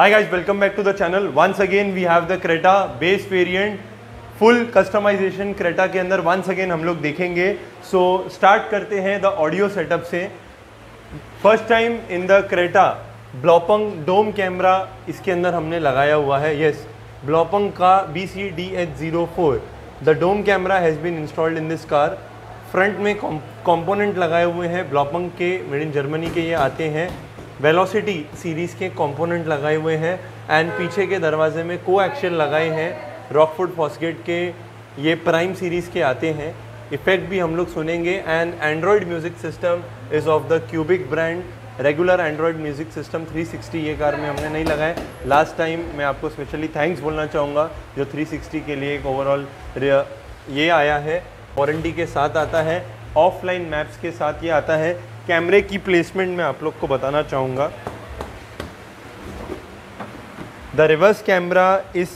Hi guys, welcome back to the channel. Once again we have the Creta base variant full customization Creta के अंदर once again हम लोग देखेंगे. सो so, start करते हैं the audio setup से. First time in the Creta Blaupunkt dome camera इसके अंदर हमने लगाया हुआ है. यस ब्लॉपंग का B C D H zero four the dome camera has been installed in this car front में कंपोनेंट लगाए हुए हैं. ब्लॉपंग के मेड इन जर्मनी के ये आते हैं. वेलोसिटी सीरीज़ के कंपोनेंट लगाए हुए हैं एंड पीछे के दरवाजे में को एक्शन लगाए हैं। रॉकफुड फॉस्गेट के ये प्राइम सीरीज़ के आते हैं। इफ़ेक्ट भी हम लोग सुनेंगे and Android music system is of the cubic brand regular Android music system 360 ये कार में हमने नहीं लगाए। लास्ट टाइम मैं आपको स्पेशली थैंक्स बोलना चाहूँगा, जो 360 के लिए एक ओवरऑल ये आया है। वारंटी के साथ आता है। ऑफलाइन मैप्स के साथ ये आता है। कैमरे की प्लेसमेंट मैं आप लोग को बताना चाहूँगा। The reverse camera is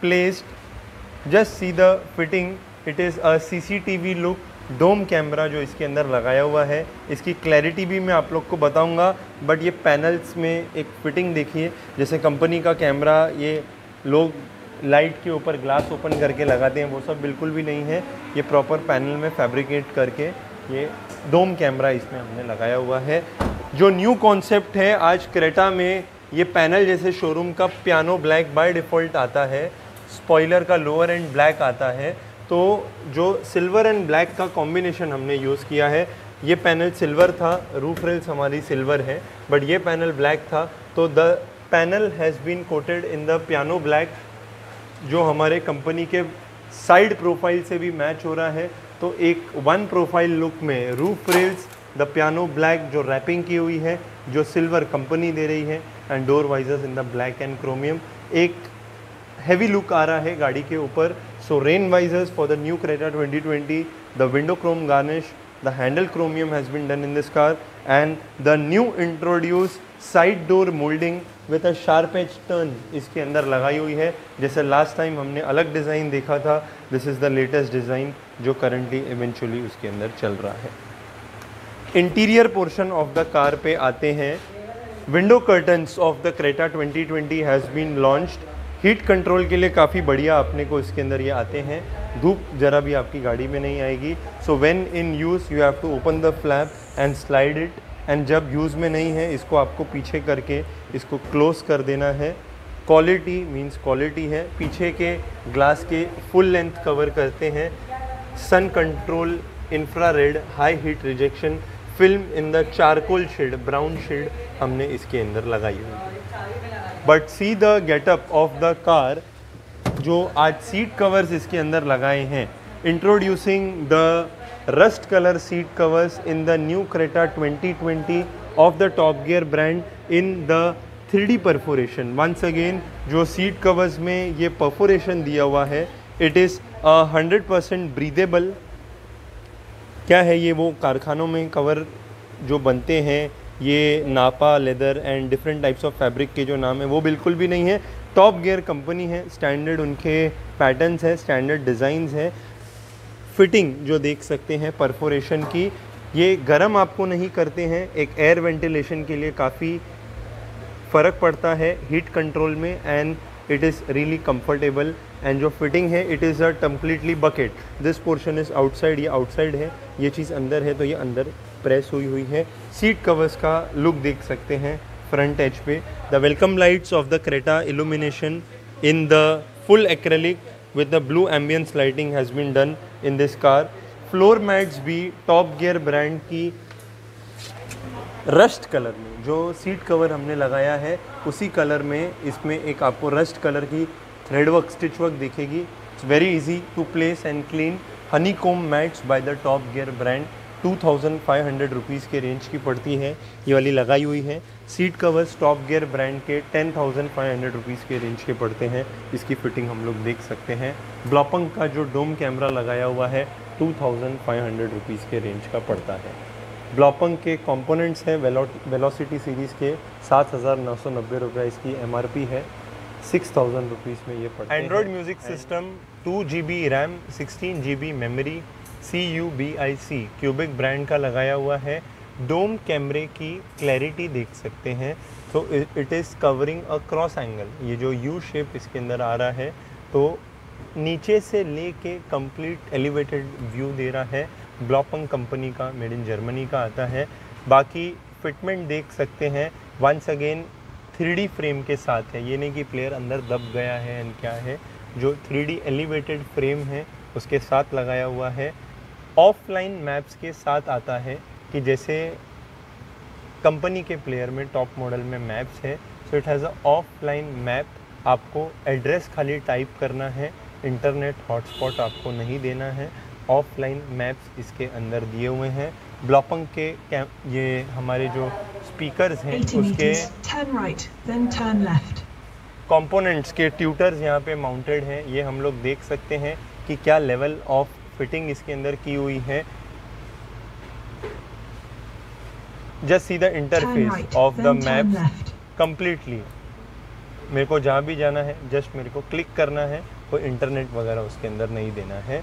placed just see the fitting it is a CCTV look dome camera जो इसके अंदर लगाया हुआ है। इसकी क्लैरिटी भी मैं आप लोग को बताऊँगा बट ये पैनल्स में एक फिटिंग देखिए। जैसे कंपनी का कैमरा ये लोग लाइट के ऊपर ग्लास ओपन करके लगाते हैं, वो सब बिल्कुल भी नहीं है। ये प्रॉपर पैनल में फैब्रिकेट करके ये डोम कैमरा इसमें हमने लगाया हुआ है। जो न्यू कॉन्सेप्ट है, आज क्रेटा में ये पैनल जैसे शोरूम का पियानो ब्लैक बाय डिफ़ॉल्ट आता है, स्पॉइलर का लोअर एंड ब्लैक आता है। तो जो सिल्वर एंड ब्लैक का कॉम्बिनेशन हमने यूज़ किया है, ये पैनल सिल्वर था, रूफ रेल्स हमारी सिल्वर है, बट ये पैनल ब्लैक था। तो the panel has been coated in the piano black जो हमारे कंपनी के साइड प्रोफ़ाइल से भी मैच हो रहा है। तो एक वन प्रोफ़ाइल लुक में roof rails the piano black जो रैपिंग की हुई है, जो सिल्वर कंपनी दे रही है and door visors in the black and chromium एक हैवी लुक आ रहा है गाड़ी के ऊपर. So rain visors for the new Creta 2020 the window chrome garnish the handle chromium has been done in this car and the new introduce side door moulding with a sharp edge turn इसके अंदर लगाई हुई है। जैसे last time हमने अलग design देखा था this is the latest design जो करंटली इवेंचुअली उसके अंदर चल रहा है। Interior portion of the car पे आते हैं। Window curtains of the Creta 2020 has been launched heat control के लिए काफ़ी बढ़िया अपने को इसके अंदर ये आते हैं। धूप ज़रा भी आपकी गाड़ी में नहीं आएगी। So when in use you have to open the flap and slide it and जब यूज़ में नहीं है, इसको आपको पीछे करके इसको क्लोज कर देना है। क्वालिटी मींस क्वालिटी है। पीछे के ग्लास के फुल लेंथ कवर करते हैं। Sun control infrared high heat rejection film in the charcoal shade brown shade हमने इसके अंदर लगाई हुई but see the getup of the car जो आज सीट कवर्स इसके अंदर लगाए हैं। Introducing the rust colour seat covers in the new Creta 2020 of the top gear brand in the three D perforation once again जो seat covers में ये perforation दिया हुआ है it is hundred percent breathable क्या है ये वो कारखानों में कवर जो बनते हैं ये nappa, leather and different types of fabric के जो नाम है, वो बिल्कुल भी नहीं है। टॉप गियर कंपनी है स्टैंडर्ड उनके पैटर्न्स है स्टैंडर्ड डिज़ाइंस है। फिटिंग जो देख सकते हैं परफोरेशन की, ये गर्म आपको नहीं करते हैं। एक एयर वेंटिलेशन के लिए काफ़ी फ़र्क पड़ता है हीट कंट्रोल में and it is really comfortable and जो फिटिंग है it is a completely bucket this portion is outside ये आउटसाइड है. ये चीज़ अंदर है तो ये अंदर प्रेस हुई हुई है. सीट कवर्स का लुक देख सकते हैं फ्रंट एच पे. The welcome lights of the Creta illumination in the full acrylic with the blue ambience lighting has been done in this car floor mats भी टॉप गियर ब्रांड की rust colour में, जो seat cover हमने लगाया है, उसी colour में इसमें एक आपको रस्ट कलर की थ्रेड वर्क स्टिच वर्क देखेगी। It's very easy to place and clean honeycomb mats by the top gear brand two thousand five hundred rupees के रेंज की पड़ती है। ये वाली लगाई हुई है। Seat covers top gear brand के ten thousand five hundred rupees के रेंज के पड़ते हैं। इसकी फिटिंग हम लोग देख सकते हैं। ब्लॉपंग का जो डोम कैमरा लगाया हुआ है two thousand five hundred rupees के रेंज का पड़ता है। ब्लॉपंग के कंपोनेंट्स हैं। वेलोसिटी सीरीज़ के सात हज़ार नौ सौ नब्बे रुपये इसकी एम है। सिक्स थाउज़ेंड रुपीज़ में ये पड़ता है। Android music system two G B RAM sixteen G B memory C U B I C cubic brand का लगाया हुआ है। डोम कैमरे की क्लैरिटी देख सकते हैं। तो it is covering a cross angle ये जो यू शेप इसके अंदर आ रहा है। तो नीचे से लेके कंप्लीट एलिवेटेड व्यू दे रहा है। ब्लॉपंग कंपनी का मेड इन जर्मनी का आता है। बाकी फिटमेंट देख सकते हैं। वंस अगेन थ्री फ्रेम के साथ है। ये नहीं कि प्लेयर अंदर दब गया है एंड क्या है। जो थ्री एलिवेटेड फ्रेम है, उसके साथ लगाया हुआ है। ऑफलाइन मैप्स के साथ आता है कि जैसे कंपनी के प्लेयर में टॉप मॉडल में मैप्स है so it has a offline map आपको एड्रेस खाली टाइप करना है। इंटरनेट हॉटस्पॉट आपको नहीं देना है। ऑफलाइन मैप्स इसके अंदर दिए हुए हैं। ब्लॉपंग के ये हमारे जो स्पीकर्स हैं उसके कंपोनेंट्स के ट्यूटर्स यहाँ पे माउंटेड हैं। ये हम लोग देख सकते हैं कि क्या लेवल ऑफ़ फिटिंग इसके अंदर की हुई है। Just see the interface of the map completely मेरे को जहाँ भी जाना है जस्ट मेरे को क्लिक करना है कोई इंटरनेट वगैरह उसके अंदर नहीं देना है।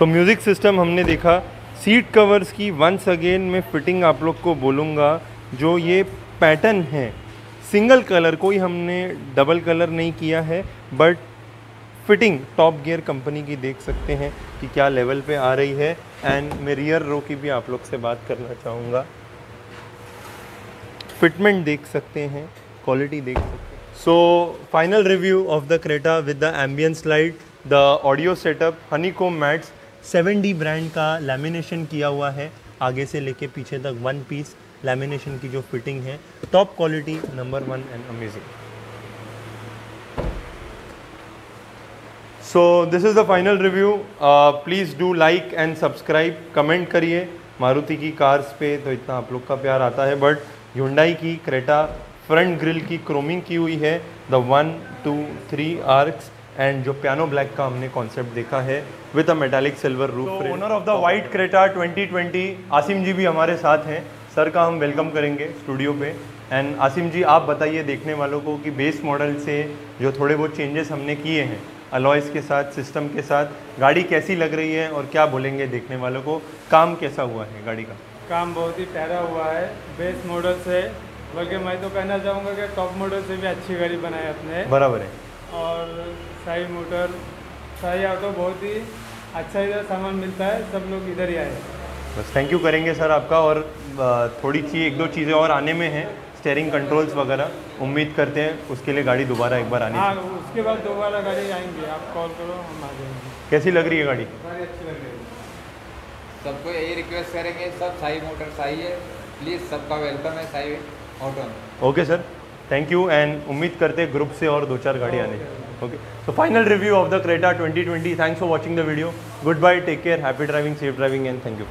सो म्यूज़िक सिस्टम हमने देखा सीट कवर्स की वंस अगेन मैं फिटिंग आप लोग को बोलूँगा, जो ये पैटर्न है सिंगल कलर कोई हमने डबल कलर नहीं किया है but fitting top gear company की देख सकते हैं कि क्या लेवल पे आ रही है एंड मैं रियर रो की भी आप लोग से बात करना चाहूँगा। फिटमेंट देख सकते हैं क्वालिटी देख सकते हैं। So final review of the Creta with the ambience light the audio setup honeycomb mats 7D brand का लैमिनेशन किया हुआ है। आगे से लेके पीछे तक वन पीस लैमिनेशन की जो फिटिंग है। Top quality number one and amazing so this is the final review please do like and subscribe comment करिए। मारुति की कार्स पे तो इतना आप लोग का प्यार आता है। बट ह्युंडई की क्रेटा फ्रंट ग्रिल की क्रोमिंग की हुई है। The one two three arcs and जो पियानो ब्लैक का हमने कॉन्सेप्ट देखा है with a metallic silver roof owner of the white Creta 2020 Asim ji भी हमारे साथ हैं। सर का हम वेलकम करेंगे स्टूडियो पे। एंड आसिम जी आप बताइए देखने वालों को कि बेस मॉडल से जो थोड़े बहुत चेंजेस हमने किए हैं अलॉयस के साथ सिस्टम के साथ गाड़ी कैसी लग रही है और क्या बोलेंगे देखने वालों को? काम कैसा हुआ है गाड़ी का? काम बहुत ही प्यारा हुआ है। बेस मॉडल से बल्कि मैं तो कहना चाहूँगा कि टॉप मॉडल से भी अच्छी गाड़ी बनाई अपने। बराबर है। और शाही मोटर शाही ऑटो बहुत ही अच्छा इधर सामान मिलता है सब लोग इधर ही आए। बस थैंक यू करेंगे सर आपका और थोड़ी सी एक दो चीज़ें और आने में हैं स्टेयरिंग कंट्रोल्स वगैरह उम्मीद करते हैं उसके लिए गाड़ी दोबारा एक बार आनी हाँ उसके बाद दोबारा गाड़ी आएँगे आप कॉल करो हम आ जाएँगे। कैसी लग रही है गाड़ी? गाड़ी अच्छी लग रही है। सबको यही रिक्वेस्ट करेंगे सब साई मोटर साई है प्लीज़ सबका वेलकम है Sai auto okay sir thank you and उम्मीद करते ग्रुप से और दो चार गाड़ी आने। ओके तो final review of the Creta 2020 thanks for watching the video goodbye take care happy driving safe driving and thank you